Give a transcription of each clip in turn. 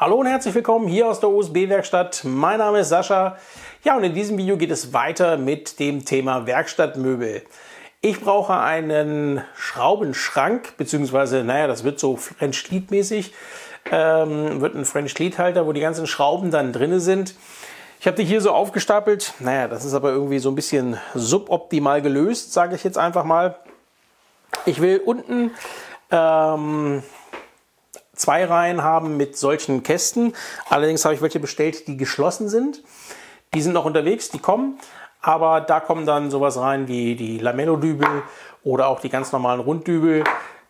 Hallo und herzlich willkommen hier aus der USB-Werkstatt. Mein Name ist Sascha. Ja, und in diesem Video geht es weiter mit dem Thema Werkstattmöbel. Ich brauche einen Schraubenschrank, beziehungsweise, naja, das wird so French Lead mäßig. Ähm, wird ein French Lead Halter, wo die ganzen Schrauben dann drin sind. Ich habe die hier so aufgestapelt. Naja, das ist aber irgendwie so ein bisschen suboptimal gelöst, sage ich jetzt einfach mal. Ich will unten ähm, zwei Reihen haben mit solchen Kästen. Allerdings habe ich welche bestellt, die geschlossen sind. Die sind noch unterwegs, die kommen. Aber da kommen dann sowas rein wie die Lamellodübel oder auch die ganz normalen Runddübel.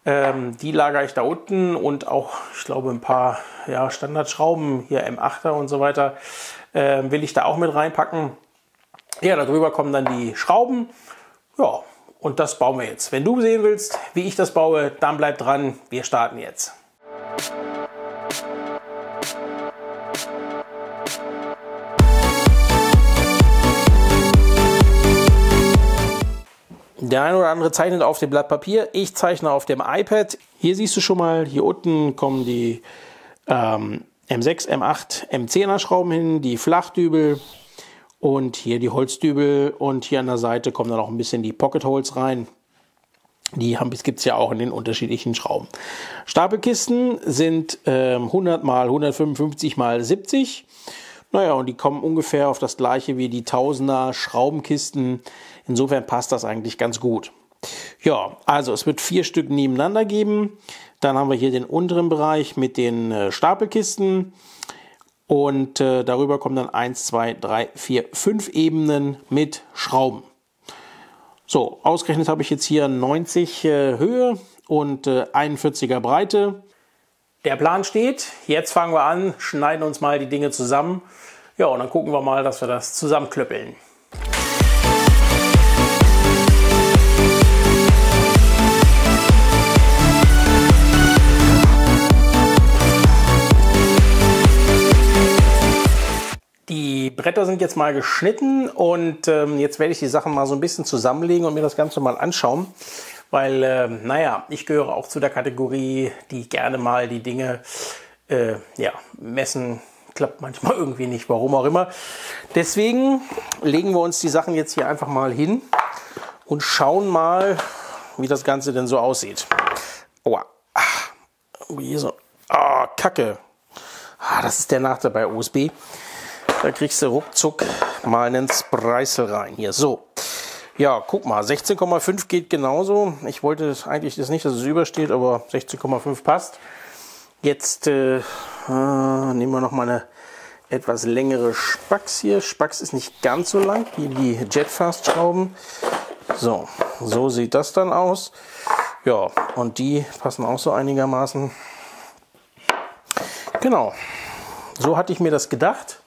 Ähm, die lagere ich da unten und auch, ich glaube, ein paar ja, Standardschrauben, hier M8er und so weiter, äh, will ich da auch mit reinpacken. Ja, darüber kommen dann die Schrauben. Ja, und das bauen wir jetzt. Wenn du sehen willst, wie ich das baue, dann bleib dran. Wir starten jetzt. Der eine oder andere zeichnet auf dem Blatt Papier. Ich zeichne auf dem iPad. Hier siehst du schon mal, hier unten kommen die ähm, M6, M8, M10er Schrauben hin, die Flachdübel und hier die Holzdübel und hier an der Seite kommen dann auch ein bisschen die Pocket Holes rein. Die gibt es ja auch in den unterschiedlichen Schrauben. Stapelkisten sind äh, 100 mal 155 mal 70. Naja, und die kommen ungefähr auf das gleiche wie die Tausender Schraubenkisten. Insofern passt das eigentlich ganz gut. Ja, also es wird vier Stück nebeneinander geben. Dann haben wir hier den unteren Bereich mit den äh, Stapelkisten. Und äh, darüber kommen dann 1, 2, 3, 4, 5 Ebenen mit Schrauben. So, ausgerechnet habe ich jetzt hier 90 äh, Höhe und äh, 41er Breite. Der Plan steht. Jetzt fangen wir an, schneiden uns mal die Dinge zusammen. Ja, und dann gucken wir mal, dass wir das zusammenklöppeln. Bretter sind jetzt mal geschnitten und ähm, jetzt werde ich die Sachen mal so ein bisschen zusammenlegen und mir das Ganze mal anschauen. Weil, äh, naja, ich gehöre auch zu der Kategorie, die gerne mal die Dinge äh, ja, messen. Klappt manchmal irgendwie nicht, warum auch immer. Deswegen legen wir uns die Sachen jetzt hier einfach mal hin und schauen mal, wie das Ganze denn so aussieht. Aua. Wie so. Ah, Kacke. Ah, das ist der Nachteil bei USB. Da kriegst du ruckzuck mal einen Spreißel rein. Hier, so. Ja, guck mal, 16,5 geht genauso. Ich wollte eigentlich das nicht, dass es übersteht, aber 16,5 passt. Jetzt äh, äh, nehmen wir noch mal eine etwas längere Spax hier. Spax ist nicht ganz so lang wie die Jetfast-Schrauben. So, so sieht das dann aus. Ja, und die passen auch so einigermaßen. Genau, so hatte ich mir das gedacht.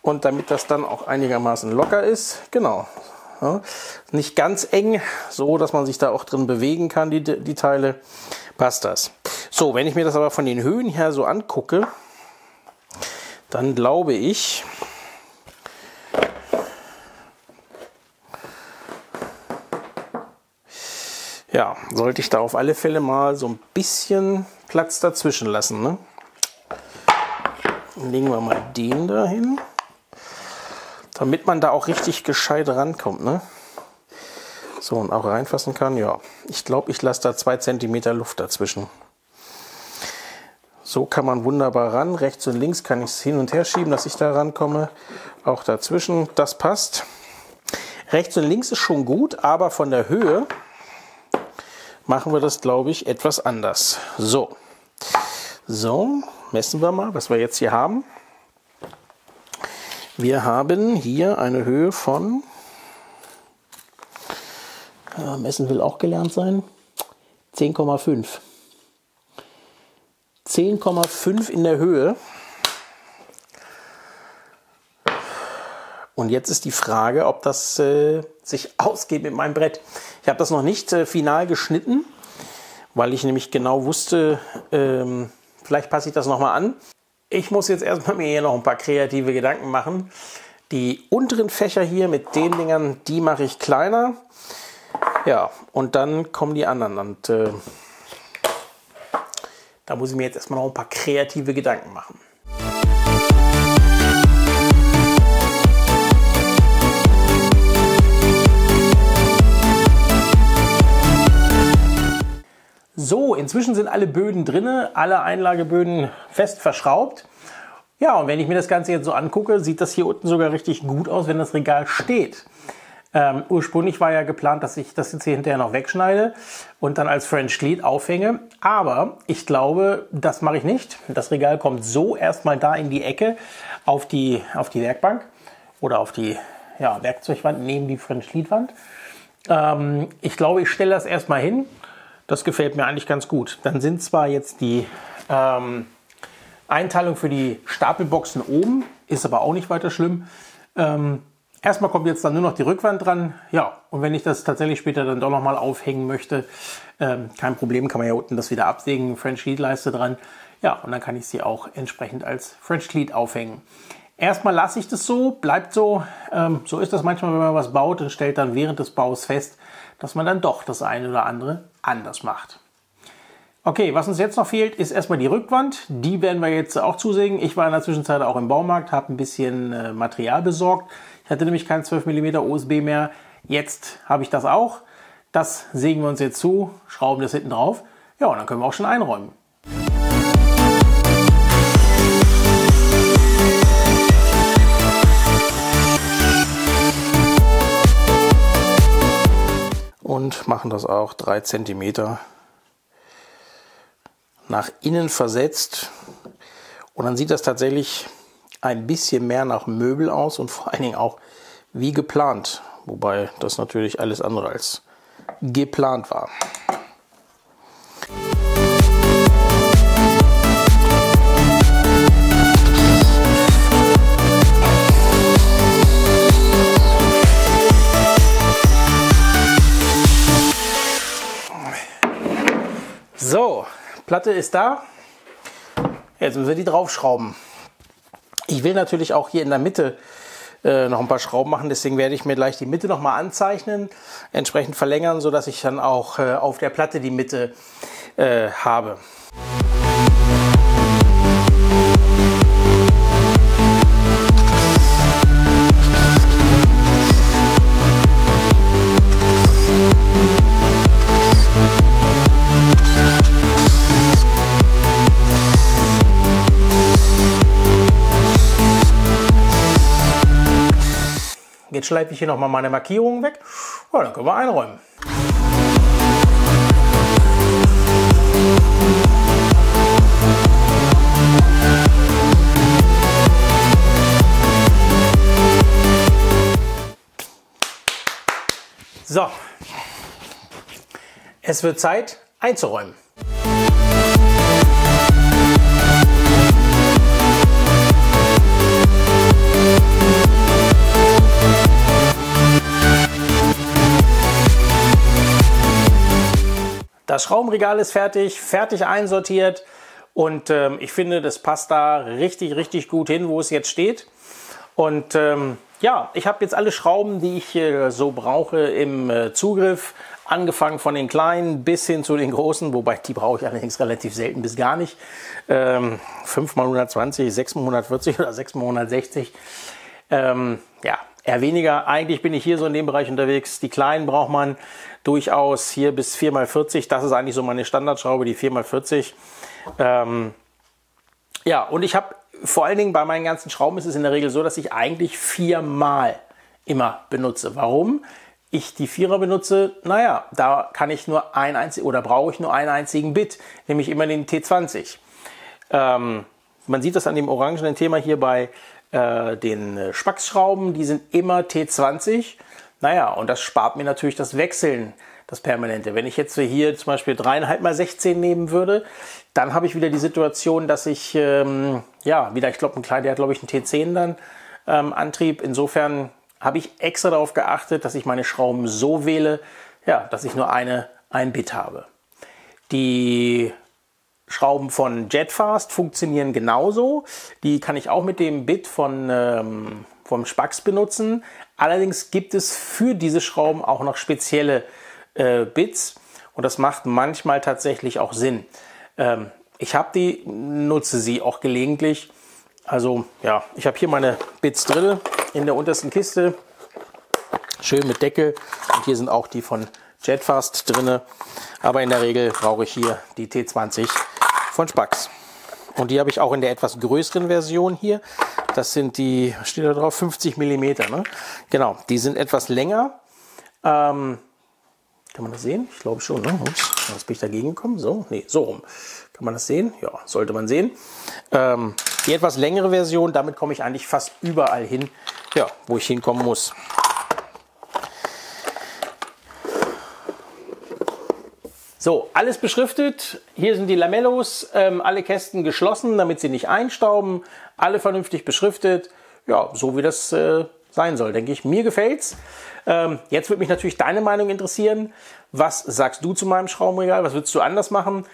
Und damit das dann auch einigermaßen locker ist, genau. Ja, nicht ganz eng, so dass man sich da auch drin bewegen kann, die, die Teile, passt das. So, wenn ich mir das aber von den Höhen her so angucke, dann glaube ich, ja, sollte ich da auf alle Fälle mal so ein bisschen Platz dazwischen lassen. Ne? Legen wir mal den da hin. Damit man da auch richtig gescheit rankommt, ne? So, und auch reinfassen kann, ja. Ich glaube, ich lasse da zwei Zentimeter Luft dazwischen. So kann man wunderbar ran. Rechts und links kann ich es hin und her schieben, dass ich da rankomme. Auch dazwischen, das passt. Rechts und links ist schon gut, aber von der Höhe machen wir das, glaube ich, etwas anders. So, so, messen wir mal, was wir jetzt hier haben. Wir haben hier eine Höhe von, äh, messen will auch gelernt sein, 10,5. 10,5 in der Höhe. Und jetzt ist die Frage, ob das äh, sich ausgeht mit meinem Brett. Ich habe das noch nicht äh, final geschnitten, weil ich nämlich genau wusste, ähm, vielleicht passe ich das nochmal an. Ich muss jetzt erstmal mir hier noch ein paar kreative Gedanken machen. Die unteren Fächer hier mit den Dingern, die mache ich kleiner. Ja, und dann kommen die anderen. Und äh, da muss ich mir jetzt erstmal noch ein paar kreative Gedanken machen. So, inzwischen sind alle Böden drinne, alle Einlageböden fest verschraubt. Ja, und wenn ich mir das Ganze jetzt so angucke, sieht das hier unten sogar richtig gut aus, wenn das Regal steht. Ähm, ursprünglich war ja geplant, dass ich das jetzt hier hinterher noch wegschneide und dann als French Cleat aufhänge. Aber ich glaube, das mache ich nicht. Das Regal kommt so erstmal da in die Ecke auf die, auf die Werkbank oder auf die ja, Werkzeugwand neben die French Cleat Wand. Ähm, ich glaube, ich stelle das erstmal hin. Das gefällt mir eigentlich ganz gut. Dann sind zwar jetzt die ähm, Einteilung für die Stapelboxen oben, ist aber auch nicht weiter schlimm. Ähm, Erstmal kommt jetzt dann nur noch die Rückwand dran. Ja, und wenn ich das tatsächlich später dann doch nochmal aufhängen möchte, ähm, kein Problem, kann man ja unten das wieder absägen, French Cleat Leiste dran. Ja, und dann kann ich sie auch entsprechend als French Cleat aufhängen. Erstmal lasse ich das so, bleibt so. Ähm, so ist das manchmal, wenn man was baut und stellt dann während des Baus fest, dass man dann doch das eine oder andere anders macht. Okay, was uns jetzt noch fehlt, ist erstmal die Rückwand. Die werden wir jetzt auch zusägen. Ich war in der Zwischenzeit auch im Baumarkt, habe ein bisschen äh, Material besorgt. Ich hatte nämlich kein 12 mm USB mehr. Jetzt habe ich das auch. Das sägen wir uns jetzt zu, schrauben das hinten drauf. Ja, und dann können wir auch schon einräumen. Machen das auch 3 cm nach innen versetzt. Und dann sieht das tatsächlich ein bisschen mehr nach Möbel aus und vor allen Dingen auch wie geplant. Wobei das natürlich alles andere als geplant war. Platte ist da. Jetzt müssen wir die draufschrauben. Ich will natürlich auch hier in der Mitte äh, noch ein paar Schrauben machen, deswegen werde ich mir gleich die Mitte noch mal anzeichnen, entsprechend verlängern, sodass ich dann auch äh, auf der Platte die Mitte äh, habe. Jetzt schleife ich hier nochmal meine Markierungen weg. Ja, dann können wir einräumen. So, es wird Zeit einzuräumen. Das Schraubenregal ist fertig, fertig einsortiert und ähm, ich finde, das passt da richtig, richtig gut hin, wo es jetzt steht. Und ähm, ja, ich habe jetzt alle Schrauben, die ich äh, so brauche im äh, Zugriff, angefangen von den kleinen bis hin zu den großen, wobei die brauche ich allerdings relativ selten bis gar nicht. Ähm, 5 x 120, 6 x 140 oder 6 x 160. Ähm, ja, eher weniger. Eigentlich bin ich hier so in dem Bereich unterwegs. Die kleinen braucht man durchaus hier bis 4x40. Das ist eigentlich so meine Standardschraube, die 4x40. Ähm, ja, und ich habe vor allen Dingen bei meinen ganzen Schrauben ist es in der Regel so, dass ich eigentlich viermal immer benutze. Warum? Ich die Vierer benutze, naja, da kann ich nur ein einziges oder brauche ich nur einen einzigen Bit, nämlich immer den T20. Ähm, man sieht das an dem orangenen Thema hier bei äh, den Spaxschrauben, die sind immer T20 naja, und das spart mir natürlich das Wechseln, das Permanente. Wenn ich jetzt hier zum Beispiel dreieinhalb mal 16 nehmen würde, dann habe ich wieder die Situation, dass ich, ähm, ja, wieder, ich glaube, ein kleiner, der hat, glaube ich, einen T10 dann ähm, Antrieb. Insofern habe ich extra darauf geachtet, dass ich meine Schrauben so wähle, ja, dass ich nur eine, ein Bit habe. Die Schrauben von Jetfast funktionieren genauso. Die kann ich auch mit dem Bit von, ähm, vom Spax benutzen. Allerdings gibt es für diese Schrauben auch noch spezielle äh, Bits und das macht manchmal tatsächlich auch Sinn. Ähm, ich habe die, nutze sie auch gelegentlich. Also ja, ich habe hier meine Bits drin in der untersten Kiste. Schön mit Deckel. Und hier sind auch die von Jetfast drinne. Aber in der Regel brauche ich hier die T20 von Spax. Und die habe ich auch in der etwas größeren Version hier. Das sind die, steht da drauf, 50 mm. Ne? Genau, die sind etwas länger. Ähm, kann man das sehen? Ich glaube schon. Ne? Ups, was bin ich dagegen gekommen? So, nee, so rum. Kann man das sehen? Ja, sollte man sehen. Ähm, die etwas längere Version, damit komme ich eigentlich fast überall hin, ja, wo ich hinkommen muss. So, alles beschriftet. Hier sind die Lamellos, ähm, alle Kästen geschlossen, damit sie nicht einstauben. Alle vernünftig beschriftet. Ja, so wie das äh, sein soll, denke ich. Mir gefällt's. Ähm, jetzt würde mich natürlich deine Meinung interessieren. Was sagst du zu meinem Schraubenregal? Was würdest du anders machen?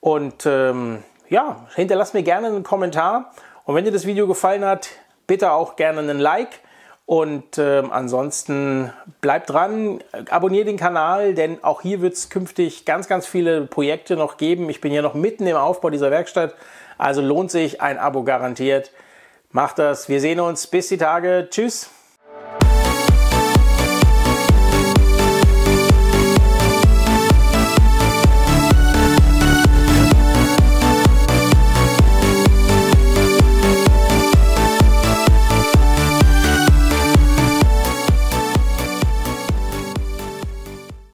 Und ähm, ja, hinterlass mir gerne einen Kommentar. Und wenn dir das Video gefallen hat, bitte auch gerne einen Like. Und äh, ansonsten bleibt dran, abonniert den Kanal, denn auch hier wird es künftig ganz, ganz viele Projekte noch geben. Ich bin hier noch mitten im Aufbau dieser Werkstatt, also lohnt sich ein Abo garantiert. Macht das, wir sehen uns, bis die Tage, tschüss.